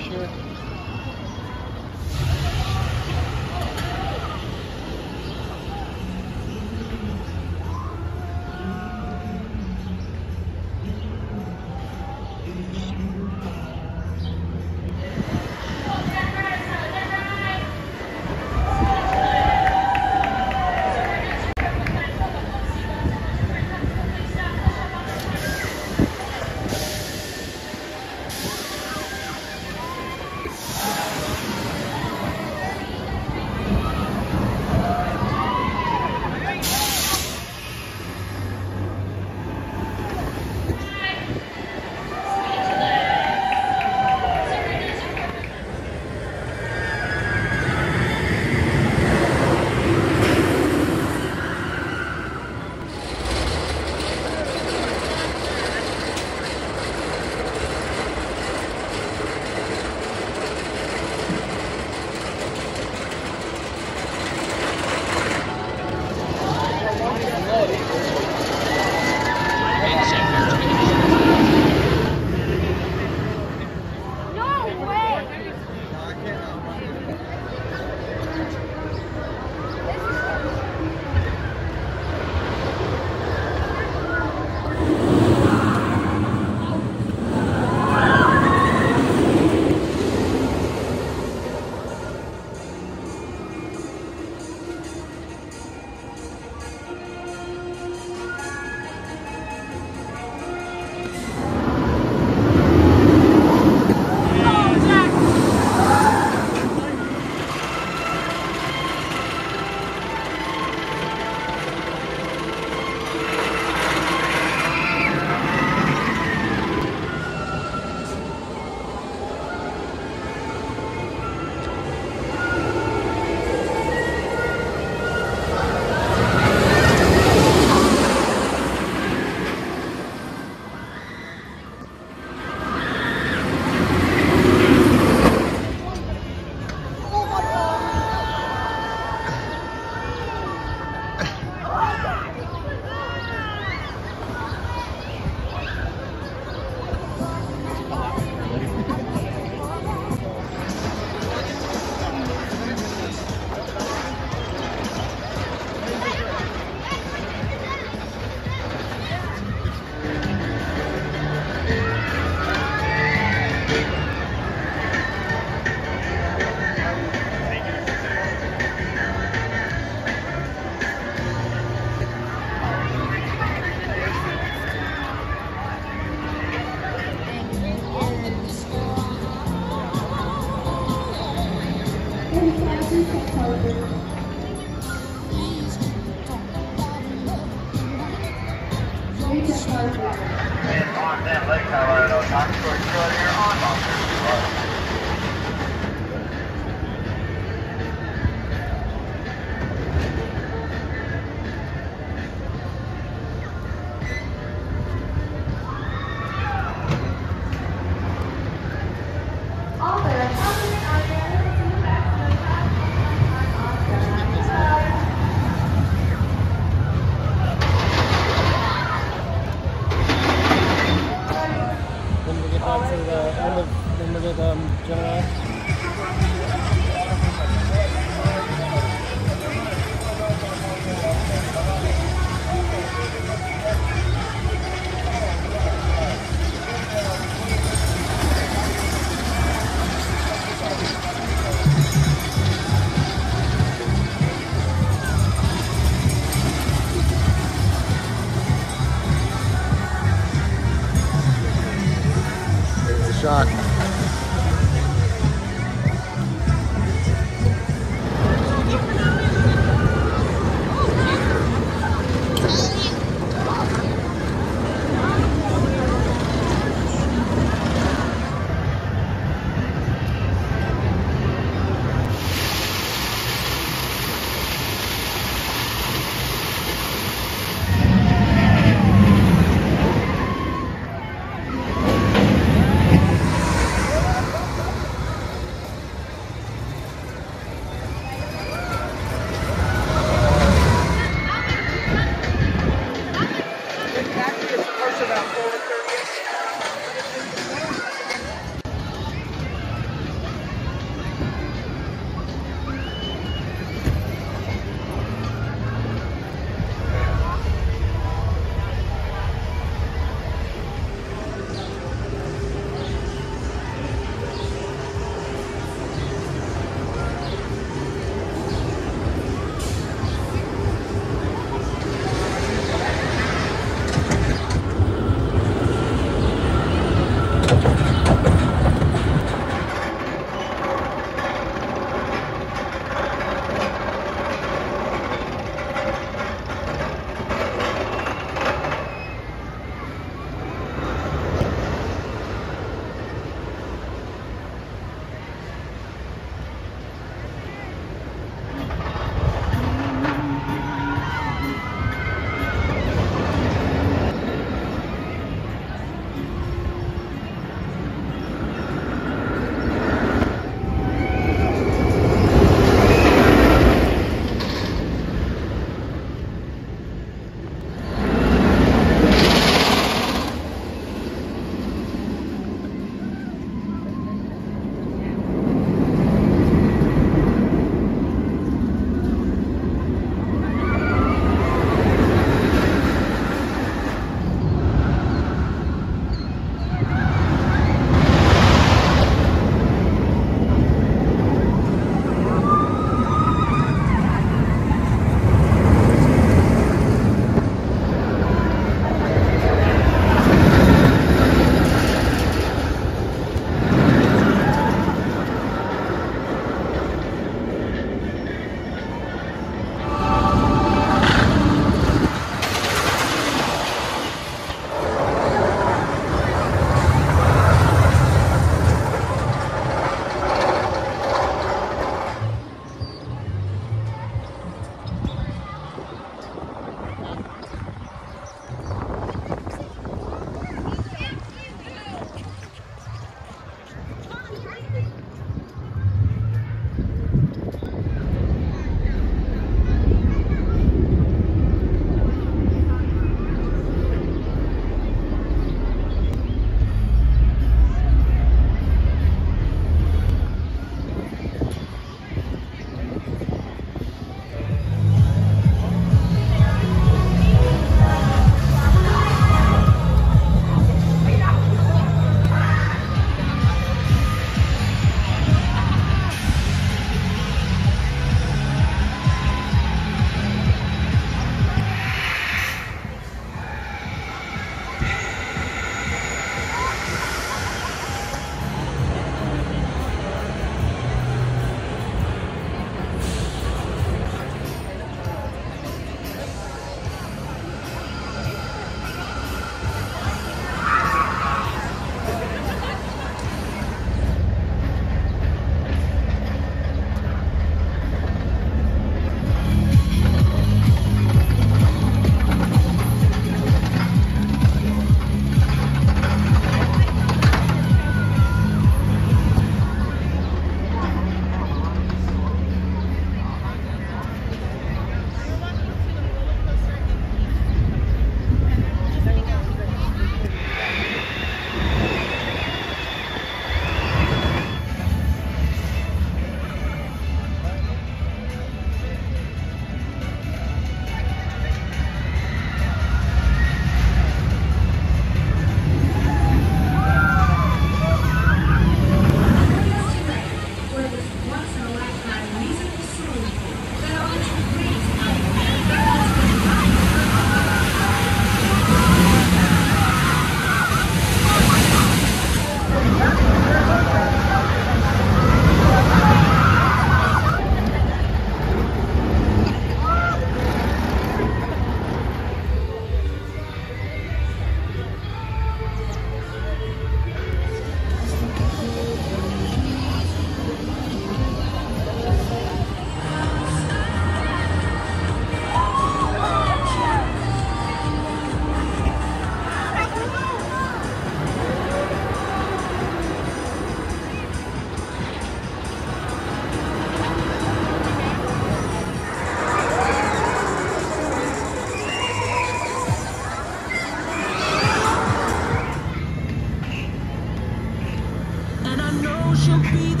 Nie słyszy.